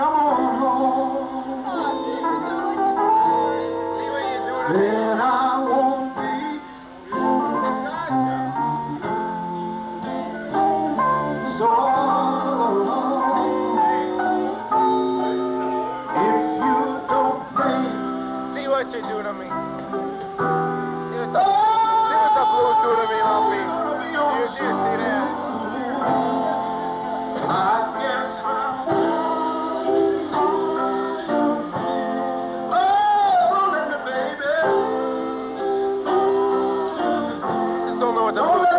Come on home. Oh, then I won't be so alone. If you don't think, see what you're doing to me. with the